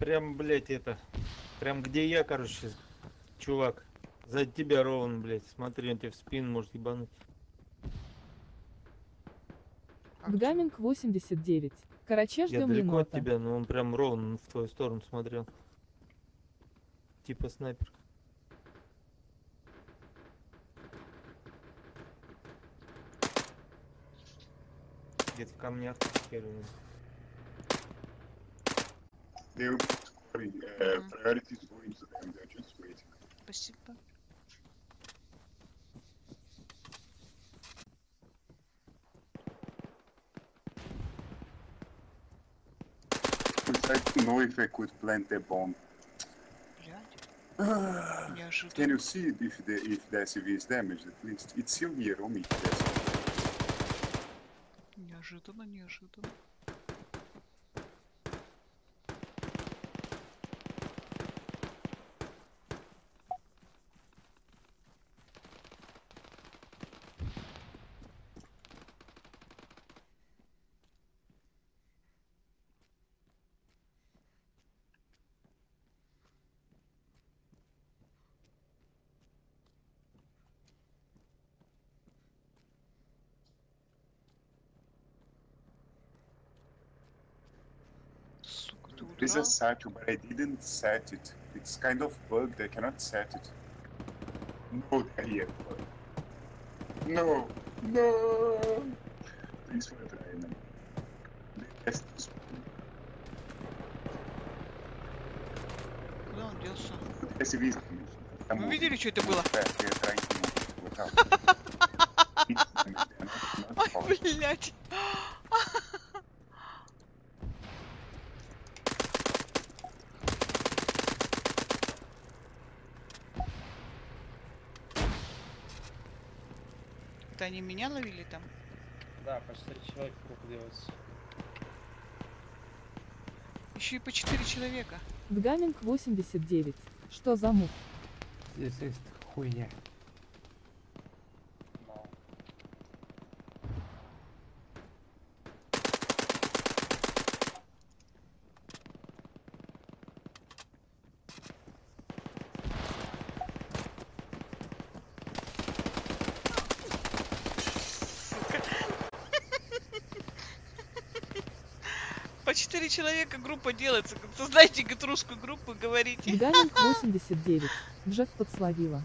Прям, блядь, это. Прям где я, короче, чувак. За тебя ровно, блядь. Смотри, он тебе в спину может ебануть. Гаминг 89. Караче Я ждем далеко от енота. тебя, но он прям ровно в твою сторону смотрел. Типа снайпер. Где-то в камнях херую. They will put scoring, uh, priority is going to them. They're just waiting. Спасибо. Because I don't know if I could plant the bomb. Блядь, неожиданно. Can you see if the if the SUV is damaged at least? It's still here on me. Yes. Неожиданно, неожиданно. Сука, ты There is a удрал? satchel, but I didn't set it. It's kind of bugged. I cannot set it. No, they're here. No, no. Please for the man. Yes, this Куда он делся? the SUV is coming. I'm Вы moving. видели, что это было? Back, they're trying to move Это они меня ловили там? Да, по 4 человека круг делается. Еще и по четыре человека. Гаминг 89. Что за мув? Здесь есть хуйня. По четыре человека группа делается. Создайте русскую группу, говорите. Гаминг 89. Джек подсловила.